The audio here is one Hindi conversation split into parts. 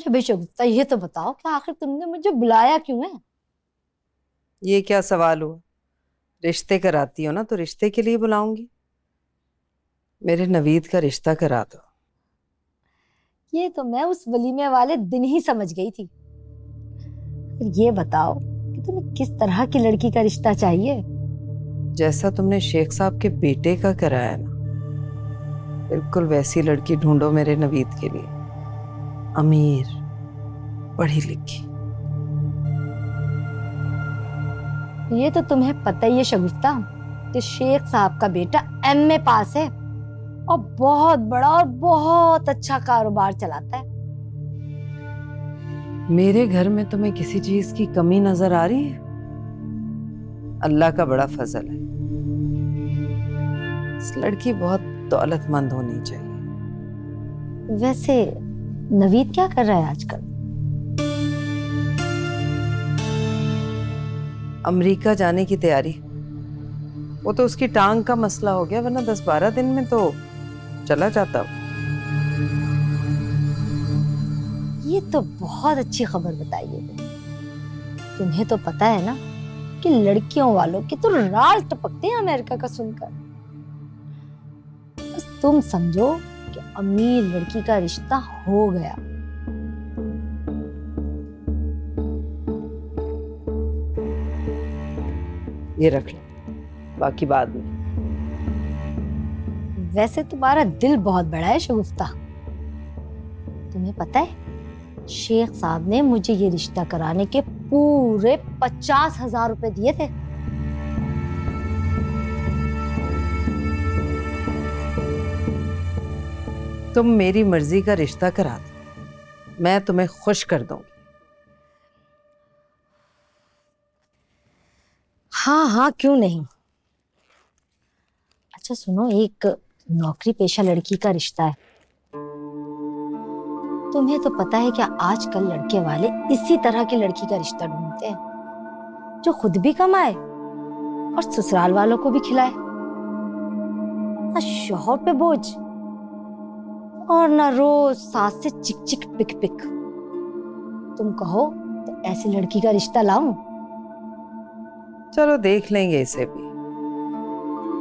अरे बेशगुफ्ता ये तो बताओ कि आखिर तुमने मुझे बुलाया क्यों है? ये क्या सवाल हुआ? रिश्ते कराती हो ना तो रिश्ते के लिए बुलाऊँगी। मेरे नवीद का रिश्ता करा दो। ये तो मैं उस वलीमे वाले दिन ही समझ गई थी। ये बताओ कि तुम्हें किस तरह की लड़की का रिश्ता चाहिए? जैसा तुमने शेख साहब के बेटे का कराया ना बिल्कुल वैसी लड़की ढूंढो मेरे नवीद के लिए। अमीर पढ़ी लिखी। ये तो तुम्हें पता ही है शगुफ्ता कि शेख साहब का बेटा एमए पास है और बहुत बड़ा और बहुत अच्छा कारोबार चलाता है। मेरे घर में तुम्हें किसी चीज़ की कमी नज़र आ रही है? अल्लाह का बड़ा फजल है। इस लड़की बहुत दौलतमंद होनी चाहिए। वैसे नवीद क्या कर रहा है आजकल? अमेरिका जाने की तैयारी। वो तो उसकी टांग का मसला हो गया वरना दस बारह दिन में तो चला जाता। ये तो बहुत अच्छी खबर बताई है। तुम्हें तो पता है ना कि लड़कियों वालों के तो राल टपकते हैं अमेरिका का सुनकर। बस तुम समझो कि अमीर लड़की का रिश्ता हो गया। ये रख लो बाकी बाद में। वैसे तुम्हारा दिल बहुत बड़ा है शगुफ्ता। तुम्हें पता है शेख साहब ने मुझे ये रिश्ता कराने के पूरे पचास हज़ार रुपए दिए थे। तुम मेरी मर्ज़ी का रिश्ता करा दो। मैं तुम्हें खुश कर दूँगी। हाँ हाँ क्यों नहीं? अच्छा सुनो, एक नौकरी पेशा लड़की का रिश्ता है। तुम्हें तो पता है क्या आजकल लड़के वाले इसी तरह की लड़की का रिश्ता ढूंढते हैं, जो खुद भी कमाए और ससुराल वालों को भी खिलाए। शोहर पे बोझ। और ना रोज सास से चिक चिक पिक पिक तुम कहो तो ऐसी लड़की का रिश्ता लाऊं? चलो देख लेंगे इसे भी।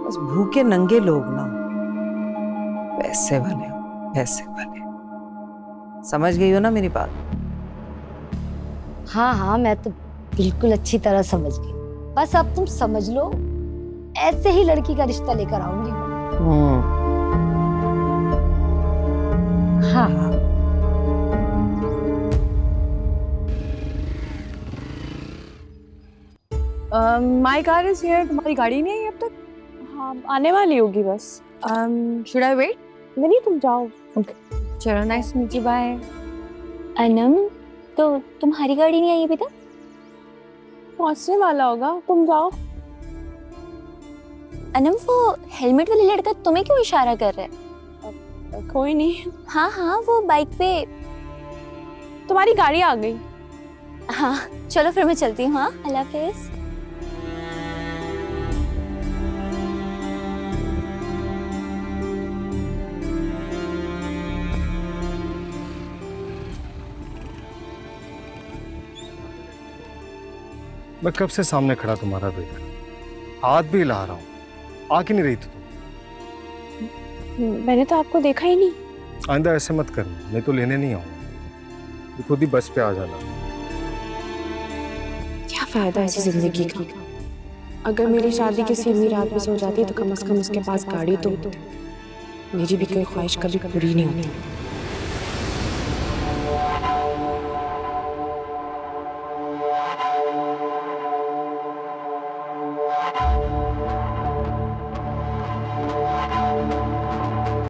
बस भूखे नंगे लोग ना पैसे वाले हो पैसे वाले। समझ गई हो ना मेरी बात? हाँ हाँ मैं तो बिल्कुल अच्छी तरह समझ गई। बस अब तुम समझ लो ऐसे ही लड़की का रिश्ता लेकर आऊँगी hmm. My car is here तुम्हारी गाड़ी नहीं आई अब तक? हाँ आने वाली होगी बस। शुड आई वेट नहीं तुम जाओ। ओके चलो nice meet you bye Anam तो तुम्हारी गाड़ी नहीं आई अभी तक? पहुँचने वाला होगा। तुम जाओ। अनम वो हेलमेट वाले लड़का तुम्हें क्यों इशारा कर रहा है? कोई नहीं। हाँ हाँ वो बाइक पे तुम्हारी गाड़ी आ गई। हाँ चलो फिर मैं चलती हूँ हाँ। अल्लाह हाफिज़। मैं कब से सामने खड़ा तुम्हारा बेटा हाथ भी हिला रहा हूँ। आ क्यों नहीं रही थी तुम मैंने तो आपको देखा ही नहीं। आइंदा ऐसे मत करना मैं तो लेने नहीं आऊँगा। तू खुद ही बस पे आ जाना। क्या फ़ायदा ऐसी ज़िंदगी का? अगर मेरी शादी किसी अमीर आदमी से हो जाती है तो कम से कम उसके पास गाड़ी तो मेरी भी कोई ख्वाहिश कभी पूरी नहीं होती।